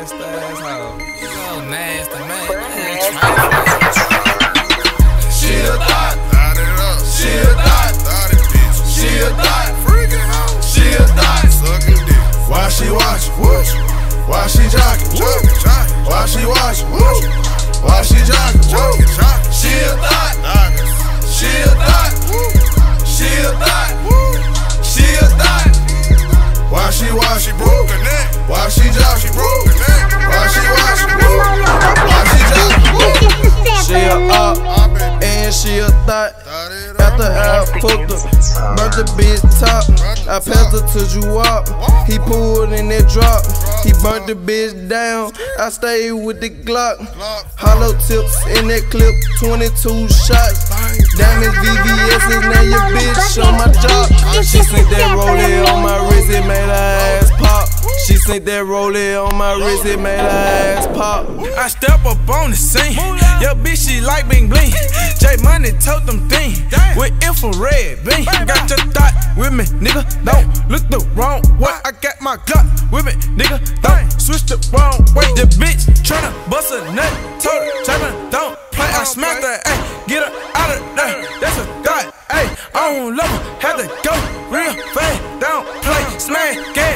nasty asshole. You so nasty, man. Fucked her, burnt the bitch top. I passed her to you up. He pulled in that drop. He burnt the bitch down. I stayed with the Glock. Hollow tips in that clip, 22 shots. Diamond VVS is now your bitch on my job. She sent that rollie on my wrist, it made her ass. She sent that rollie on my wrist, it made her ass pop. I step up on the scene. Your bitch, she like bling bling. J Money told them thing with infrared beam. Got your thot with me, nigga. Don't look the wrong way. I got my Glock with me, nigga. Don't switch the wrong way. The bitch tryna bust a nut. Told her, China, don't play. I smacked her, ayy. Get her out of there. That's a thot, ayy. I don't love her. Had to go real fast. Don't play. Smash, gas,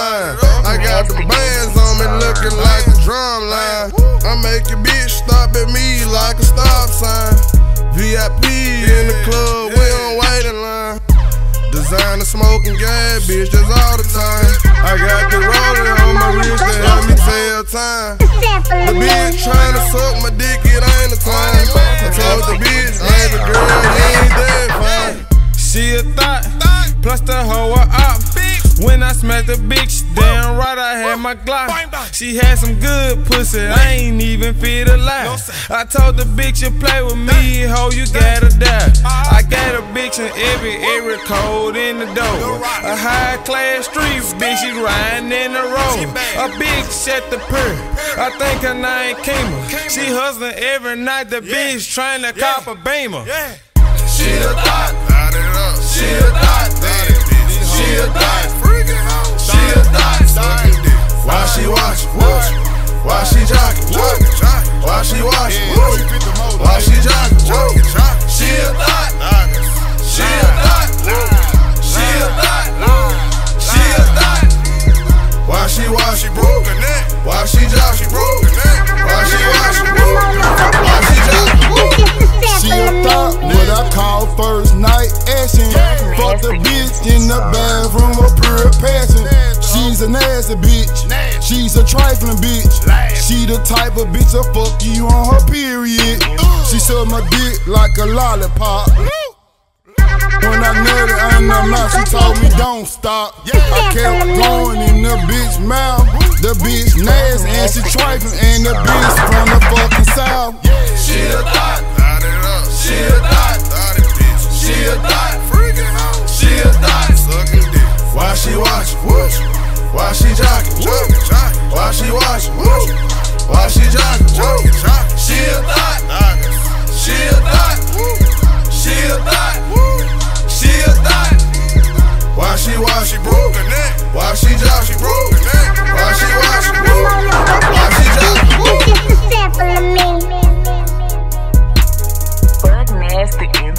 line. I got the bands on me looking like a drum line. I make your bitch stop at me like a stop sign. VIP in the club, we don't wait in line. Designer smoking gas, bitch, that's all the time. I got the roller on my wrist to help me tell time. The bitch tryna suck my dick, it ain't the time. I told the bitch, baby girl, you ain't that fine. She a thot, plus the hoe a op. When I smacked the bitch, damn right I had my Glock. She had some good pussy, I ain't even fit a lie. I told the bitch you play with me, hoe you gotta die. I got a bitch in every area code in the door. A high class street bitch, she riding in the road. A big shit the purr, I think her name Kima. She hustling every night, the bitch trying to cop a beamer. She a thot, thot it. She a thot, a thot, freaking. She a thot. Why she? Whoosh. Why she jogging. Why she? Whoosh. Why she jogging. She a thot, she a thot, nasty bitch. She's a trifling bitch. She the type of bitch that fuck you on her period. She suck my dick like a lollipop. When I nutted in her mouth, she told me don't stop. I kept going in the bitch mouth. The bitch nasty and she trifling, and the bitch from the fucking south. She a she jogging? Why she washing? Why she jogging? She a thot. She a thot. She a thot. She a thot. Why she wash? She broke? neck. Why she jogging? She broke. neck. Why she washing? Why she jogging? This is of me. Buck Nasty.